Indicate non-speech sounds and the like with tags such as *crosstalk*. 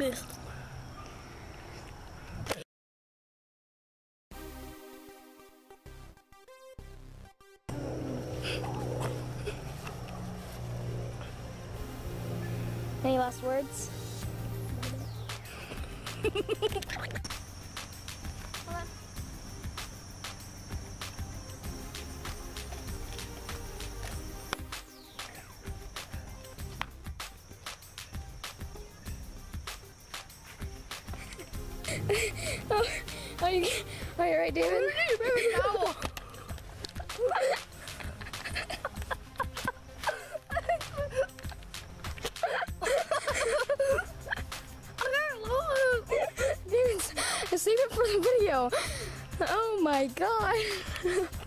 Best. Any last words? *laughs* *laughs* Are you, are you right, David? David, save it for the video. Oh my god. *laughs*